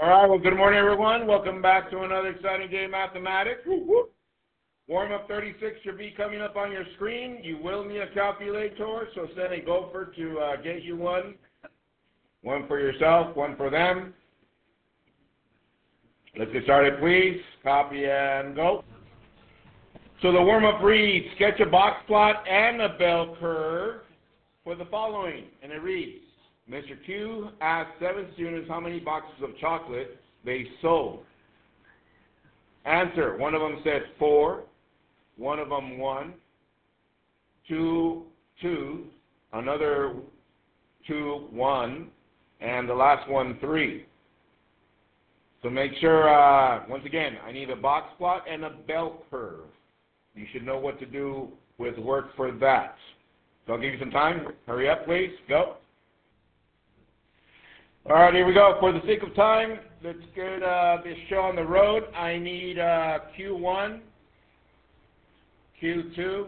All right, well, good morning, everyone. Welcome back to another exciting day of mathematics. Warm up 36 should be coming up on your screen. You will need a calculator, so send a gopher to uh, get you one. One for yourself, one for them. Let's get started, please. Copy and go. So the warm up reads Sketch a box plot and a bell curve for the following. And it reads Mr. Q asked seven students how many boxes of chocolate they sold. Answer one of them said four, one of them one, two, two, another two, one, and the last one three. So make sure, uh, once again, I need a box plot and a bell curve. You should know what to do with work for that. So I'll give you some time. Hurry up, please. Go. All right, here we go. For the sake of time, let's get uh, this show on the road. I need uh, Q1, Q2,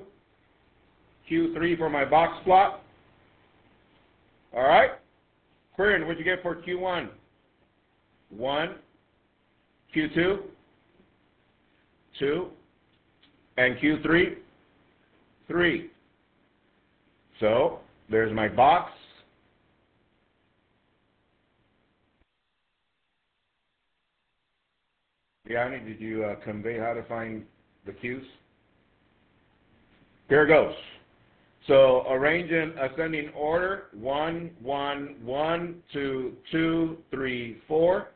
Q3 for my box plot. All right? Querin, what'd you get for Q1? 1, Q2, 2, and Q3, 3. So there's my box. Yanni, did you uh, convey how to find the Q's? Here it goes. So arrange in ascending order, one, one, one, two, two, three, four.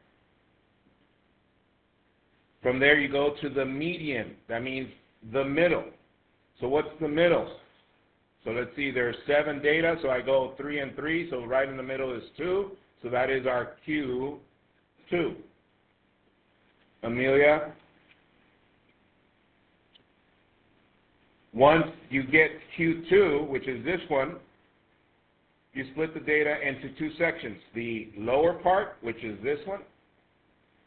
From there you go to the median. That means the middle. So what's the middle? So let's see, there's seven data, so I go three and three, so right in the middle is two. So that is our Q2. Amelia. Once you get Q2, which is this one, you split the data into two sections. The lower part, which is this one,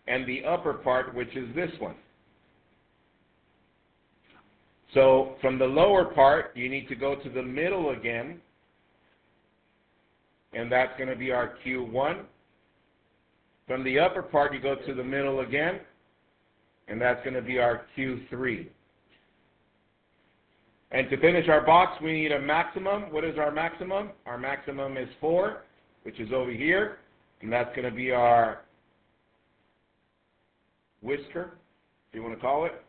and the upper part, which is this one. So from the lower part, you need to go to the middle again, and that's going to be our Q1. From the upper part, you go to the middle again, and that's going to be our Q3. And to finish our box, we need a maximum. What is our maximum? Our maximum is 4, which is over here, and that's going to be our whisker, if you want to call it.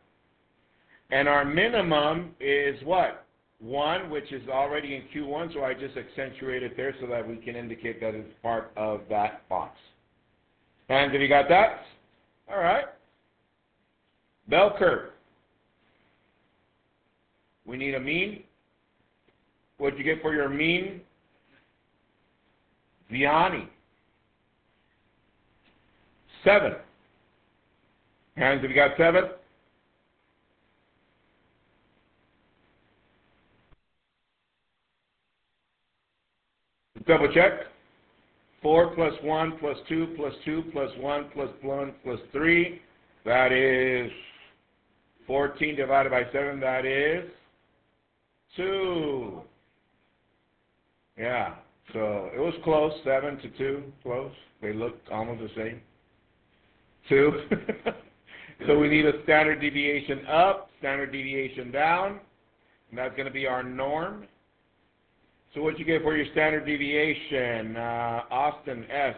And our minimum is what? 1, which is already in Q1, so I just accentuate it there so that we can indicate that it's part of that box. And have you got that? All right. Bell curve. We need a mean. What'd you get for your mean? Vianney. Seven. Hands, have you got seven? Double check. 4 plus 1 plus 2 plus 2 plus 1 plus 1 plus 3. That is 14 divided by 7. That is 2. Yeah. So it was close. 7 to 2. Close. They looked almost the same. 2. so we need a standard deviation up, standard deviation down. And that's going to be our norm. So what you get for your standard deviation, uh, Austin S.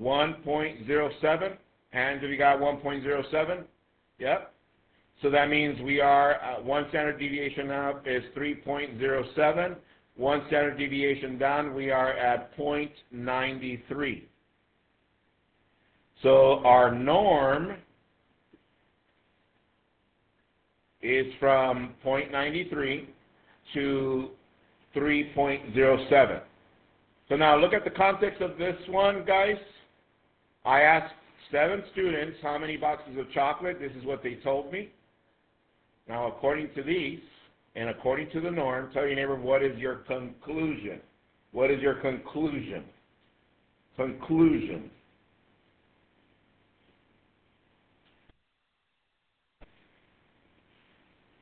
1.07. Hands, have you got 1.07? Yep. So that means we are uh, one standard deviation up is 3.07. One standard deviation down, we are at 0.93. So our norm is from 0.93 to 3.07. So now look at the context of this one, guys. I asked seven students how many boxes of chocolate. This is what they told me. Now, according to these, and according to the norm, tell your neighbor what is your conclusion. What is your conclusion? Conclusion.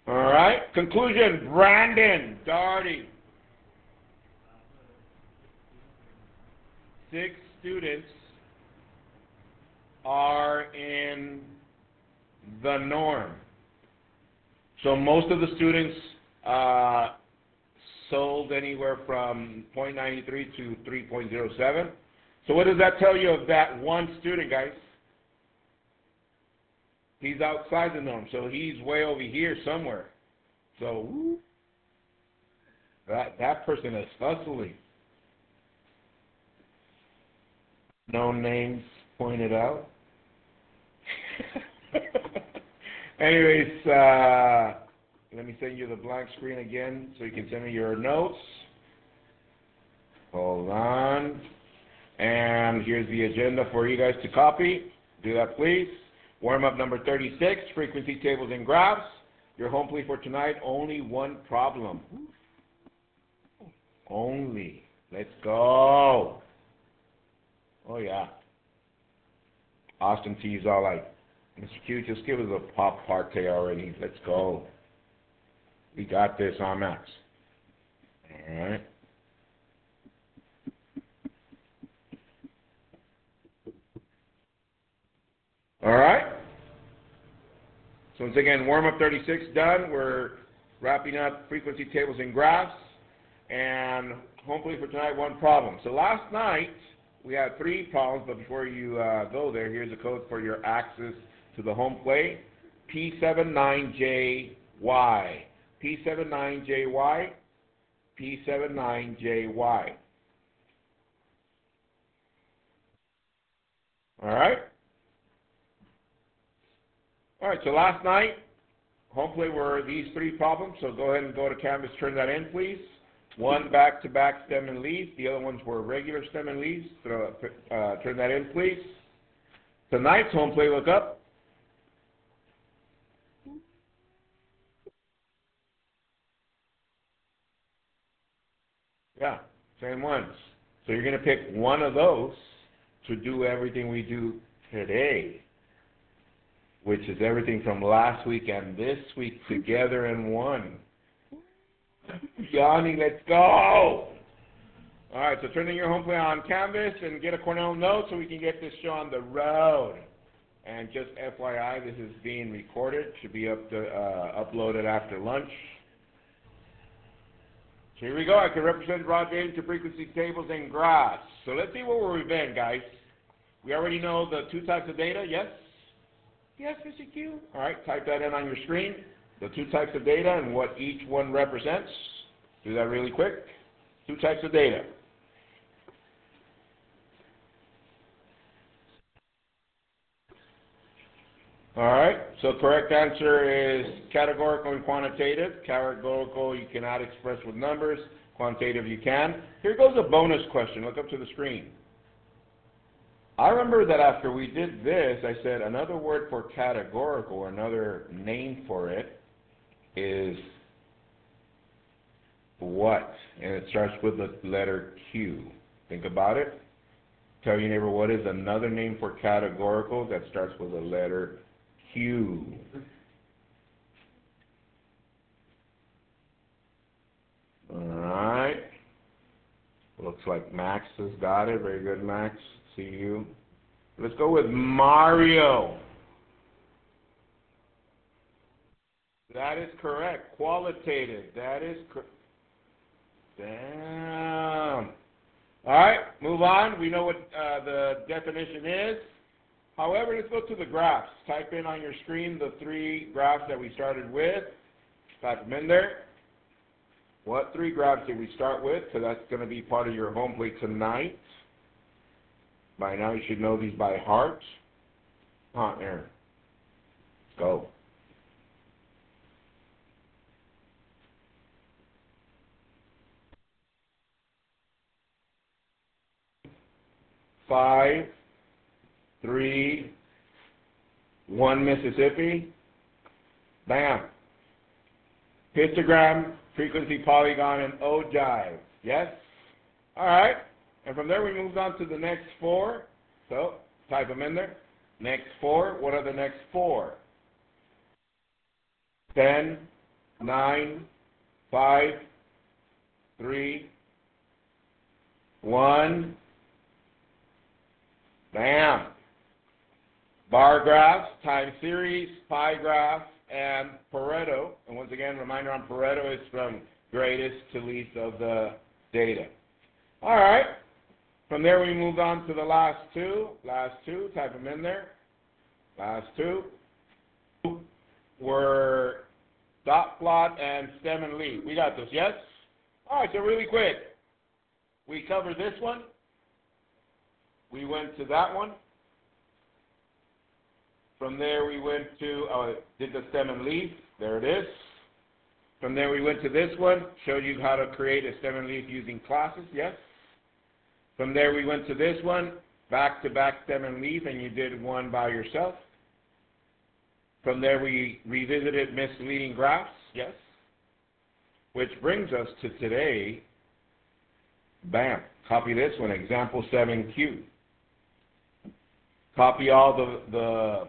All right. Conclusion. Brandon Darty. Six students are in the norm. So most of the students uh, sold anywhere from 0.93 to 3.07. So what does that tell you of that one student, guys? He's outside the norm, so he's way over here somewhere. So that that person is hustling. No names pointed out. Anyways, uh, let me send you the blank screen again so you can send me your notes. Hold on. And here's the agenda for you guys to copy. Do that, please. Warm up number 36, frequency tables and graphs. Your home plate for tonight, only one problem. Only. Let's go. Oh, yeah. Austin T's all like, Mr. Q, just give us a pop party already. Let's go. We got this on Max. All right. All right. So once again, warm up 36 done. We're wrapping up frequency tables and graphs, and hopefully for tonight, one problem. So last night we had three problems, but before you uh, go there, here's a code for your access to the home plate: P79JY. P79JY. P79JY. All right. All right, so last night, home were these three problems, so go ahead and go to Canvas, turn that in, please. One back-to-back stem and leaves, the other ones were regular stem and leaves, so, uh, turn that in, please. Tonight's home plate, look up. Yeah, same ones. So you're going to pick one of those to do everything we do today which is everything from last week and this week together in one. Johnny, let's go! All right, so turn in your home plate on Canvas and get a Cornell note so we can get this show on the road. And just FYI, this is being recorded. Should be up to, uh, uploaded after lunch. Here we go. I can represent raw data to frequency tables and graphs. So let's see where we've been, guys. We already know the two types of data, yes? Yes, Mr. Q. All right, type that in on your screen, the two types of data and what each one represents. Do that really quick. Two types of data. All right, so correct answer is categorical and quantitative. Categorical you cannot express with numbers, quantitative you can. Here goes a bonus question. Look up to the screen. I remember that after we did this, I said another word for categorical, or another name for it, is what? And it starts with the letter Q. Think about it. Tell your neighbor what is another name for categorical that starts with the letter Q. Alright. Looks like Max has got it. Very good, Max. See you. Let's go with Mario. That is correct. Qualitative. That is correct. Damn. All right, move on. We know what uh, the definition is. However, let's go to the graphs. Type in on your screen the three graphs that we started with. Type them in there. What three graphs did we start with? So that's going to be part of your home plate tonight. By now you should know these by heart. Huh, Aaron? Go. Five, three, one Mississippi. Bam. Histogram, frequency polygon, and ogive. Yes? All right. And from there we moved on to the next four. So type them in there. Next four. What are the next four? Ten, nine, five, three, one. Bam. Bar graphs, time series, pie graph, and Pareto. And once again, reminder on Pareto is from greatest to least of the data. All right. From there, we move on to the last two. Last two, type them in there. Last two were dot plot and stem and leaf. We got this, yes? All right, so really quick. We covered this one. We went to that one. From there, we went to, uh, did the stem and leaf. There it is. From there, we went to this one, showed you how to create a stem and leaf using classes, yes? From there, we went to this one, back to back stem and leaf, and you did one by yourself. From there, we revisited misleading graphs, yes? Which brings us to today. Bam. Copy this one, example 7Q. Copy all the, the,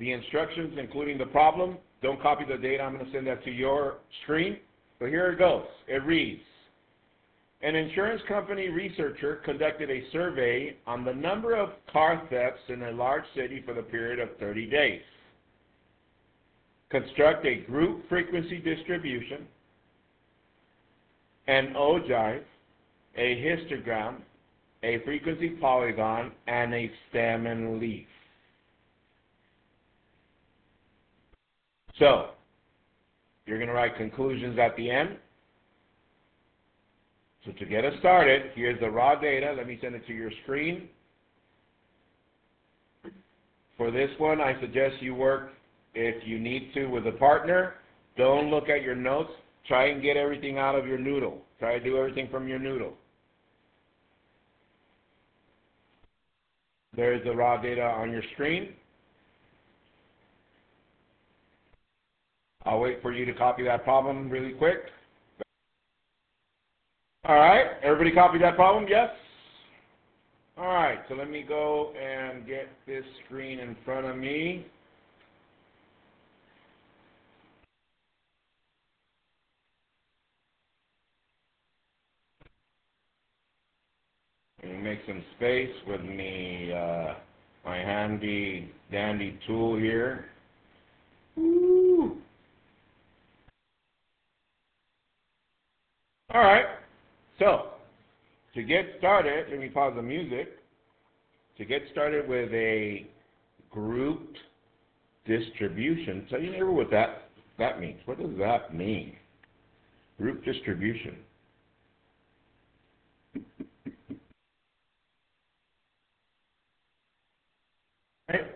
the instructions, including the problem. Don't copy the data. I'm going to send that to your screen. So here it goes. It reads, an insurance company researcher conducted a survey on the number of car thefts in a large city for the period of 30 days. Construct a group frequency distribution, an ogive, a histogram, a frequency polygon, and a stem and leaf. So, you're going to write conclusions at the end. So to get us started, here's the raw data. Let me send it to your screen. For this one, I suggest you work, if you need to, with a partner. Don't look at your notes. Try and get everything out of your noodle. Try to do everything from your noodle. There's the raw data on your screen. I'll wait for you to copy that problem really quick. All right, everybody copy that problem? Yes? All right, so let me go and get this screen in front of me. Let me make some space with me, uh, my handy dandy tool here. All right. So, to get started, let me pause the music. To get started with a grouped distribution, tell you what that, that means. What does that mean? Group distribution. Right. Let's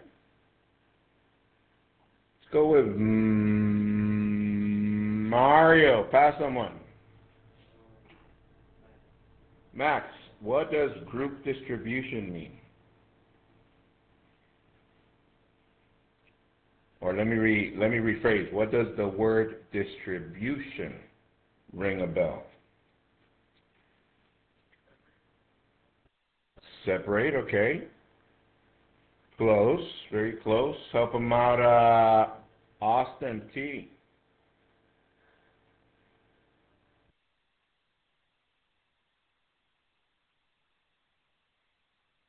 go with Mario. Pass someone. Max, what does group distribution mean? Or let me re, let me rephrase. What does the word distribution ring a bell? Separate, okay. Close, very close. Help them out, uh, Austin T.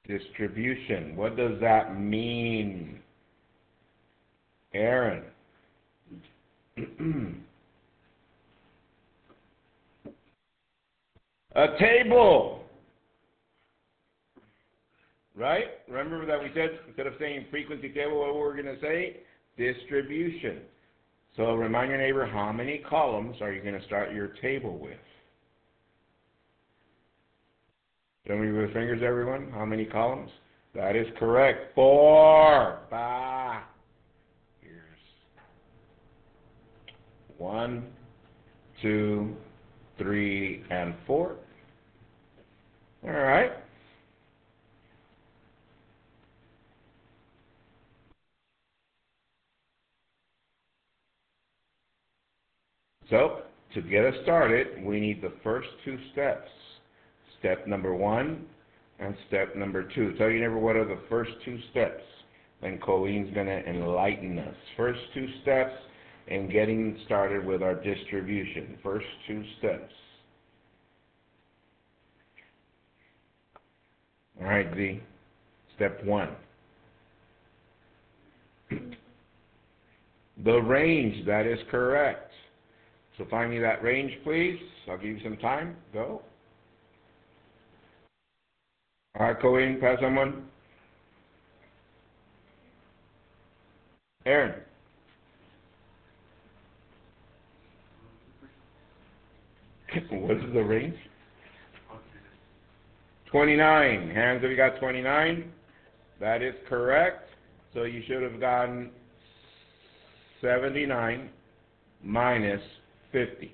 Distribution. What does that mean? Aaron. A table. Right? Remember that we said instead of saying frequency table, what we're going to say? Distribution. So remind your neighbor how many columns are you going to start your table with? Show me with fingers, everyone. How many columns? That is correct. Four. Bah. Here's one, two, three, and four. All right. So, to get us started, we need the first two steps. Step number one and step number two. Tell you never what are the first two steps. And Colleen's going to enlighten us. First two steps in getting started with our distribution. First two steps. All right, Z. Step one. The range, that is correct. So find me that range, please. I'll give you some time. Go. All right, Colleen, pass someone. Aaron. what is the range? 29. Hands, have you got 29? That is correct. So you should have gotten 79 minus 50.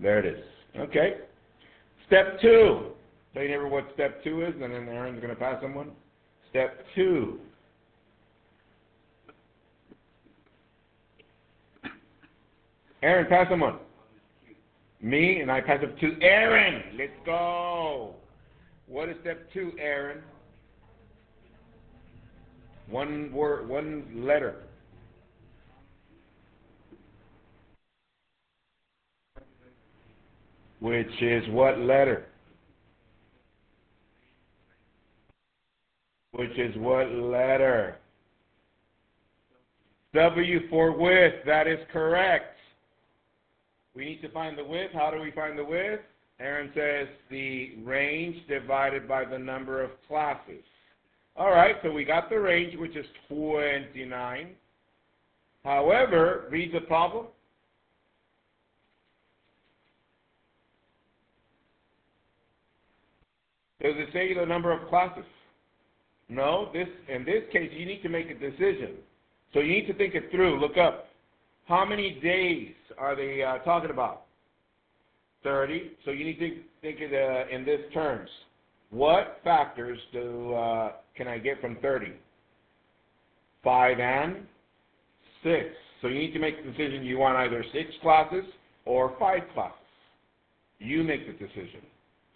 There it is. Okay. Step two. Tell you never what step two is, and then Aaron's going to pass someone. Step two. Aaron, pass someone. Me, and I pass it to Aaron. Let's go. What is step two, Aaron? One word, one letter. Which is what letter? Which is what letter? W for width. That is correct. We need to find the width. How do we find the width? Aaron says the range divided by the number of classes. All right, so we got the range, which is 29. However, read the problem. Does it say the number of classes? No. This in this case, you need to make a decision. So you need to think it through. Look up. How many days are they uh, talking about? 30. So you need to think it uh, in this terms. What factors do uh, can I get from 30? 5 and 6. So you need to make the decision you want either 6 classes or 5 classes. You make the decision.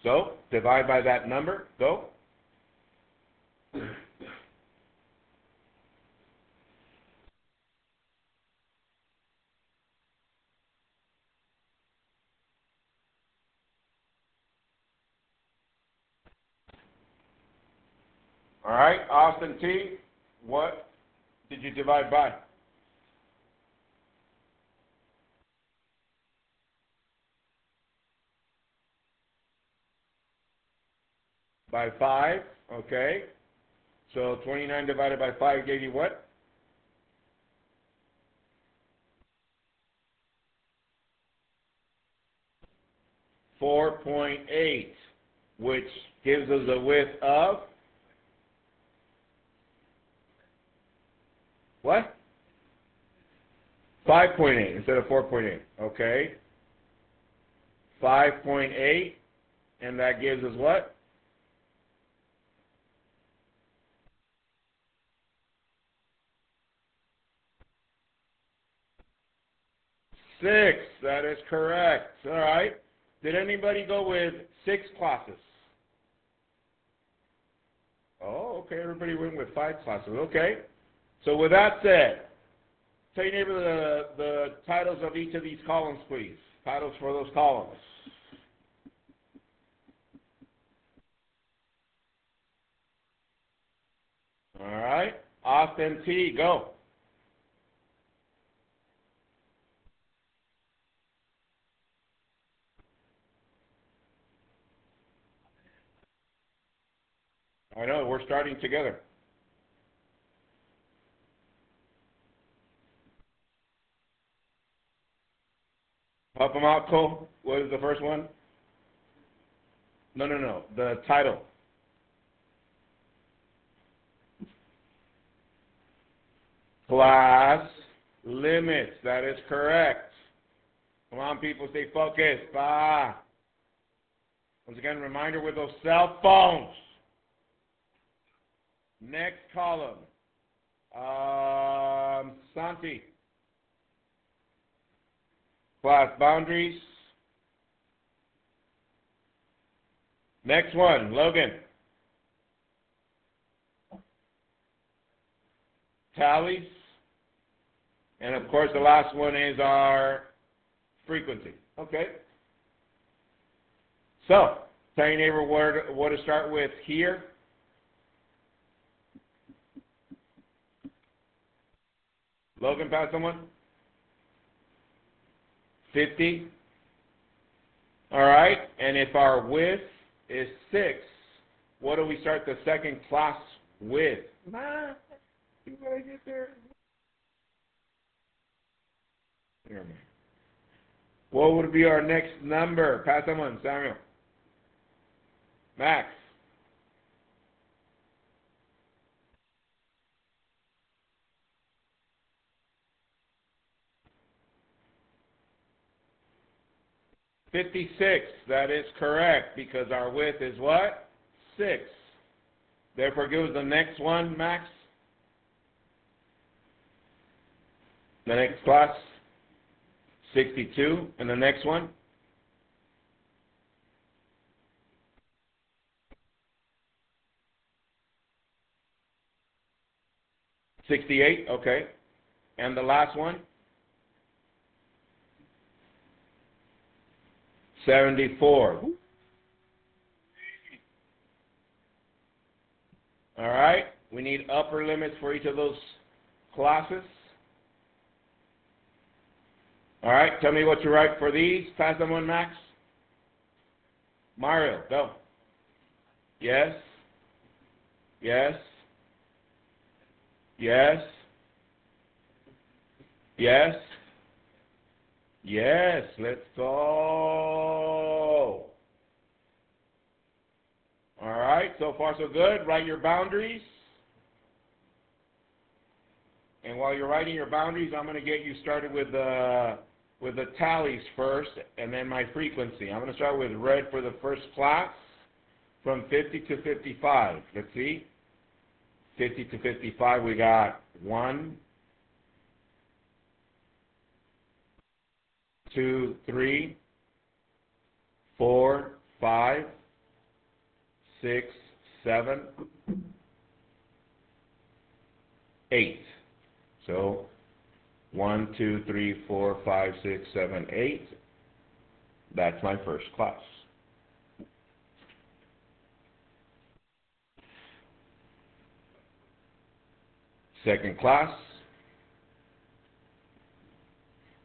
So divide by that number. Go. All right, Austin T, what did you divide by? By 5, okay. So 29 divided by 5 gave you what? Four point eight, which gives us a width of What? 5.8 instead of 4.8. Okay. 5.8, and that gives us what? Six. That is correct. All right. Did anybody go with six classes? Oh, okay. Everybody went with five classes. Okay. So with that said, tell your neighbor the, the titles of each of these columns, please. Titles for those columns. All right. Austin T, go. I know, we're starting together. Help them out, Cole. What is the first one? No, no, no. The title. Class limits. That is correct. Come on, people, stay focused. Bah. Once again, reminder with those cell phones. Next column. Um, Santi. Class boundaries. Next one, Logan. Tallies. And of course, the last one is our frequency. Okay. So, tell your neighbor where to, what to start with here. Logan, pass someone? 50? All right, and if our width is 6, what do we start the second class with? Nah, you gotta get there. Here, man. What would be our next number? Pass someone, Samuel. Max. Fifty-six. That is correct because our width is what? Six. Therefore, give us the next one, Max. The next class. 62. And the next one? Sixty-eight, okay. And the last one? Seventy-four. All right. We need upper limits for each of those classes. All right. Tell me what you write for these. Pass them on, Max. Mario, go. Yes. Yes. Yes. Yes. Yes. Let's go. All right. So far, so good. Write your boundaries. And while you're writing your boundaries, I'm going to get you started with the with the tallies first, and then my frequency. I'm going to start with red for the first class, from 50 to 55. Let's see. 50 to 55, we got one, two, three, four, five, six, seven, eight. So one, two, three, four, five, six, seven, eight. That's my first class. Second class,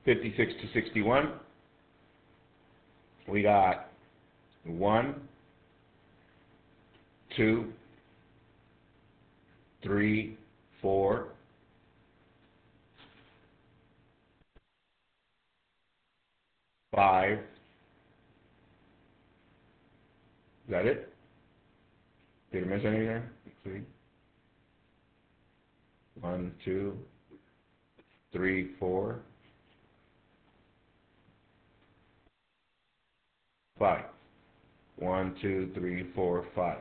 56 to 61. We got one, two, three, four, five. Is that it? Did I miss anything? Let's see. One, two, three, four, five. One, two, three, four, five.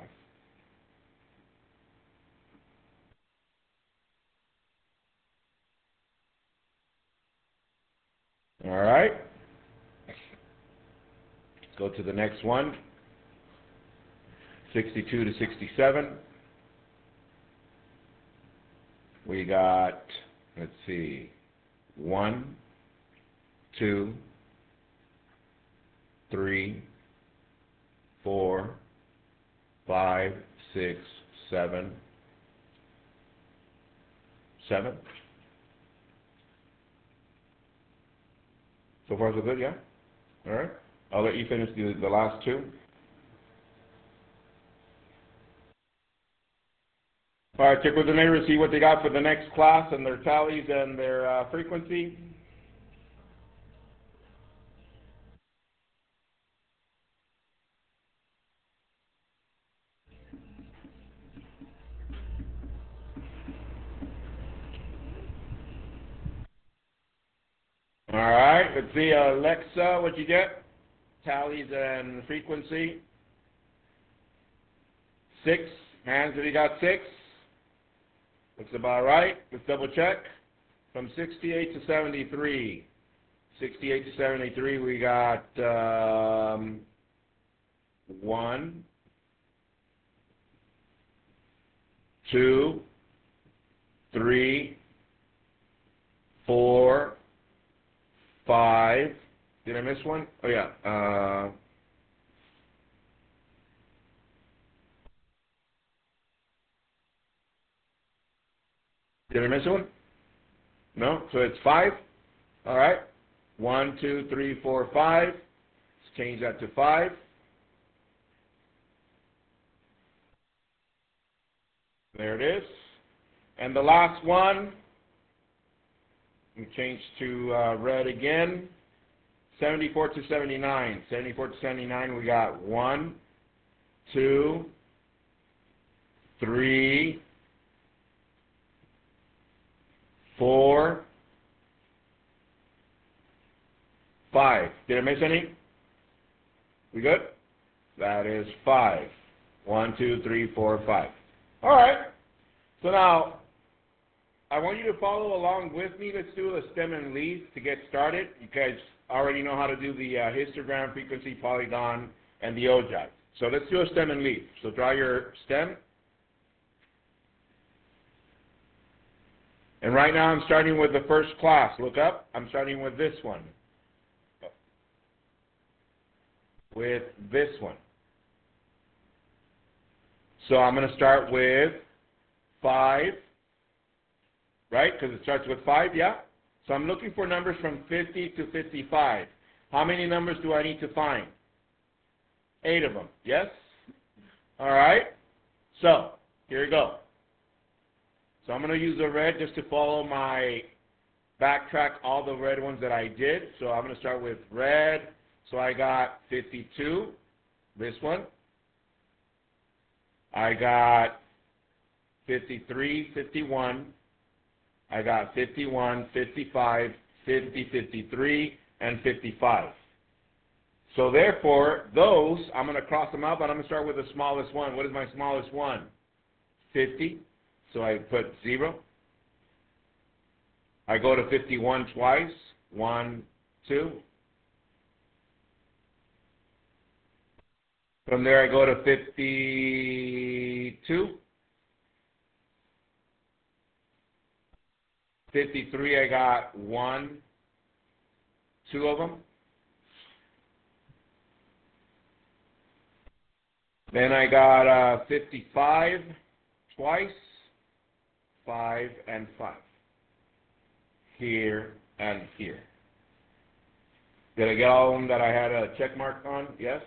All right. Go to the next one. 62 to 67. We got, let's see, one, two, three, four, five, six, seven, seven. So far, so good, yeah? All right. I'll let you finish the, the last two. All right, check with the neighbors, see what they got for the next class and their tallies and their uh, frequency. All right, let's see, Alexa, what you get? Tallies and frequency. Six. Hands, you got six? Looks about right. Let's double check. From 68 to 73. 68 to 73, we got um, one, two, three, four, five. Did I miss one? Oh yeah. Uh, did I miss one? No? So it's 5? All right. One, two, three, four, five. Let's change that to 5. There it is. And the last one, we change to uh, red again. 74 to 79. 74 to 79, we got 1, 2, 3, 4, 5. Did I miss any? We good? That is 5. 1, 2, 3, 4, 5. All right. So now, I want you to follow along with me. Let's do a stem and leaf to get started. You guys already know how to do the uh, histogram, frequency, polygon, and the ogive. So let's do a stem and leaf. So draw your stem. And right now I'm starting with the first class. Look up. I'm starting with this one. With this one. So I'm going to start with 5, right? Because it starts with 5, yeah? So I'm looking for numbers from 50 to 55. How many numbers do I need to find? Eight of them, yes? All right? So, here we go. So I'm going to use the red just to follow my, backtrack all the red ones that I did. So I'm going to start with red. So I got 52, this one. I got 53, 51. I got 51, 55, 50, 53, and 55. So therefore, those, I'm going to cross them out, but I'm going to start with the smallest one. What is my smallest one? 50. So I put 0. I go to 51 twice. 1, 2. From there I go to 52. 53, I got one, two of them. Then I got uh, 55 twice, 5 and 5. Here and here. Did I get all of them that I had a check mark on? Yes?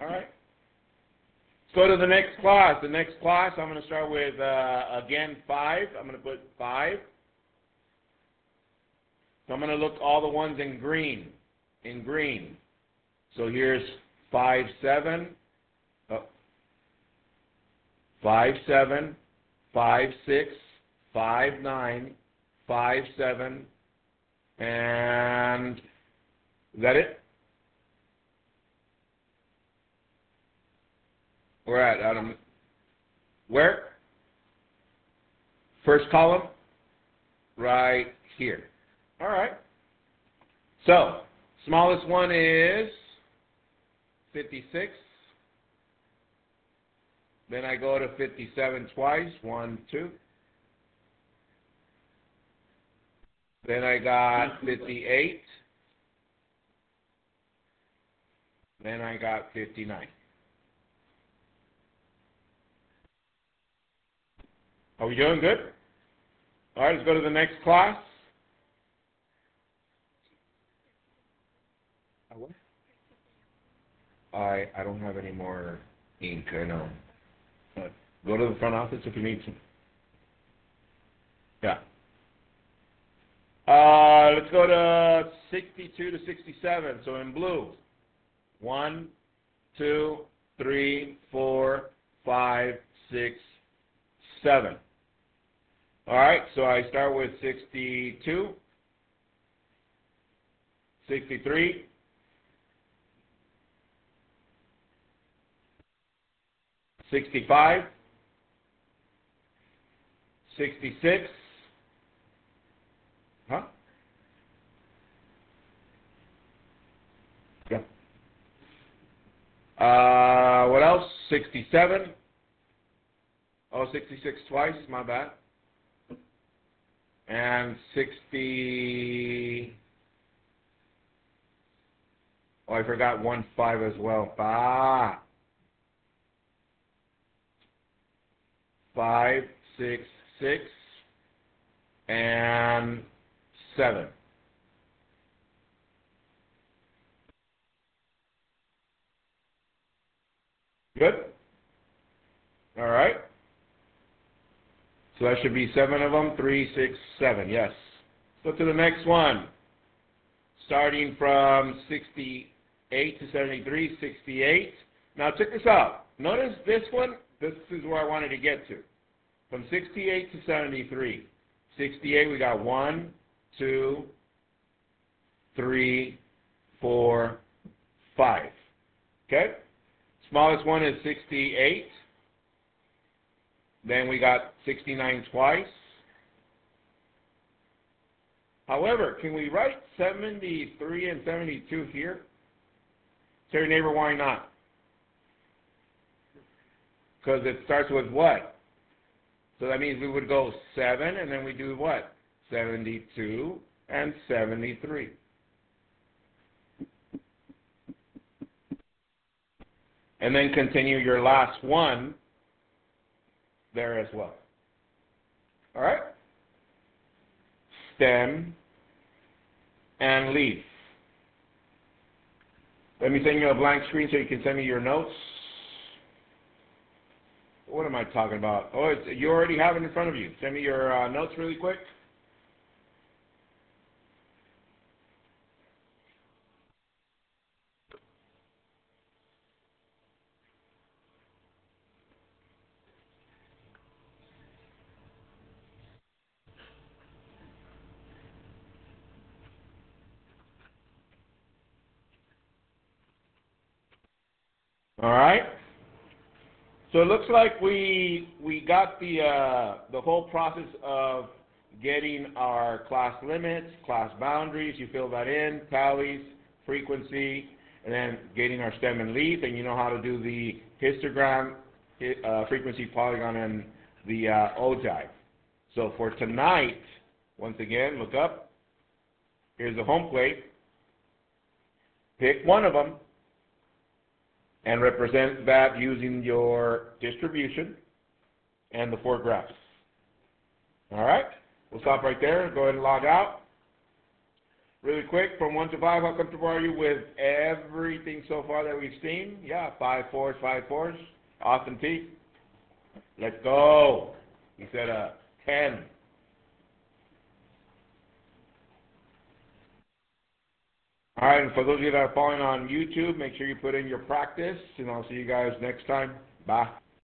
All right. Let's go to the next class. The next class, I'm going to start with, uh, again, 5. I'm going to put 5. So I'm going to look all the ones in green, in green. So here's 5, 7, oh, 5, 7, 5, 6, 5, 9, 5, 7, and is that it? We're at Adam. Where? First column? Right here. All right. So, smallest one is 56. Then I go to 57 twice. One, two. Then I got 58. Then I got 59. Are we doing good? All right, let's go to the next class. I I don't have any more ink. I know. But go to the front office if you need some. Yeah. Uh, let's go to 62 to 67. So in blue, one, two, three, four, five, six, seven. All right. So I start with 62, 63. 65, 66, huh? Yeah. Uh, what else? 67. Oh, 66 twice, my bad. And 60. Oh, I forgot one five as well. Ah. Five, six, six, and seven. Good? All right. So that should be seven of them. Three, six, seven. Yes. Go to the next one. Starting from 68 to 73, 68. Now check this out. Notice this one. This is where I wanted to get to. From 68 to 73. 68, we got one, two, three, four, five. Okay? Smallest one is 68. Then we got 69 twice. However, can we write 73 and 72 here? Tell your neighbor why not. Because it starts with what? So that means we would go 7 and then we do what? 72 and 73. And then continue your last one there as well. All right? Stem and leaf. Let me send you a blank screen so you can send me your notes. What am I talking about? Oh, you already have it in front of you. Send me your uh, notes really quick. All right. So it looks like we we got the uh, the whole process of getting our class limits, class boundaries. You fill that in, tallies, frequency, and then getting our stem and leaf, and you know how to do the histogram, uh, frequency, polygon, and the uh, ogive. So for tonight, once again, look up. Here's the home plate. Pick one of them and represent that using your distribution and the four graphs. All right? We'll stop right there. Go ahead and log out. Really quick, from 1 to 5, how comfortable are you with everything so far that we've seen? Yeah, 5 fours, 5. Austin T. Let's go. He said uh, 10. All right, and for those of you that are following on YouTube, make sure you put in your practice, and I'll see you guys next time. Bye.